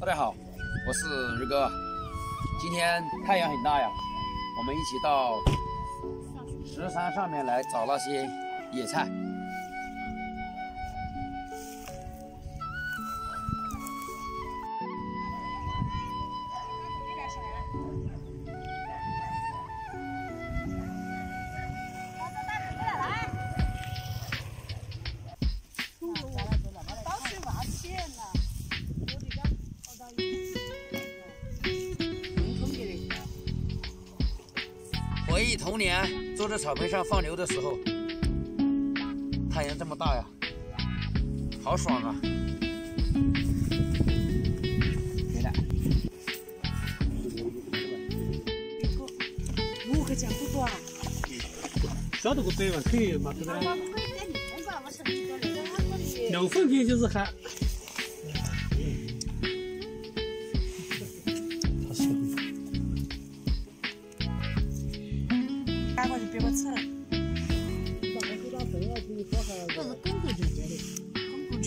大家好，我是日哥。今天太阳很大呀，我们一起到石山上面来找那些野菜。忆童年，坐在草坪上放牛的时候，太阳这么大呀，好爽啊！没了。五块钱不多啊？晓得个百万可以嘛？对不对？六分钱就是还。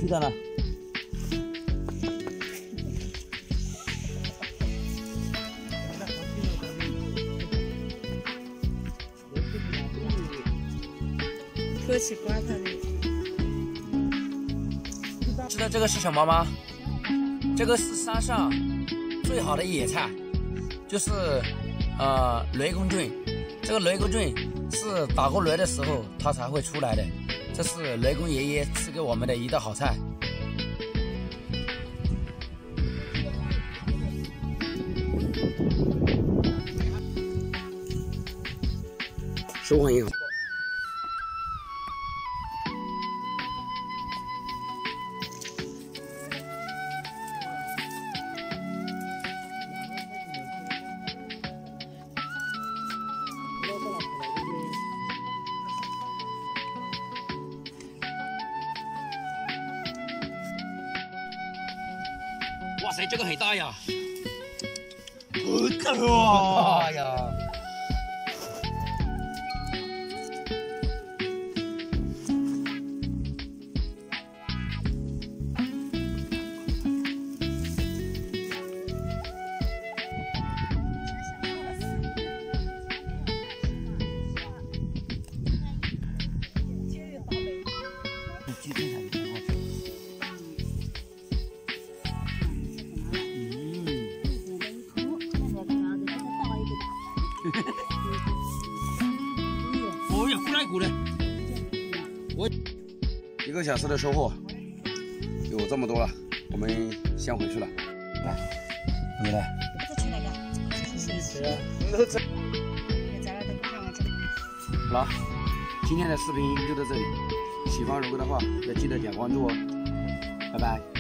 去到了。枸杞瓜它的。知道这个是什么吗？这个是山上最好的野菜，就是呃雷公菌。这个雷公菌是打过雷的时候它才会出来的，这是雷公爷爷赐给我们的一道好菜。收获银行。哇塞，这个很大呀！好大呀！哦呀，鼓来鼓来！我一个小时的收获有这么多了，我们先回去了。来，你来。好了，今天的视频就到这里。喜欢如果的话，要记得点关注哦。拜拜。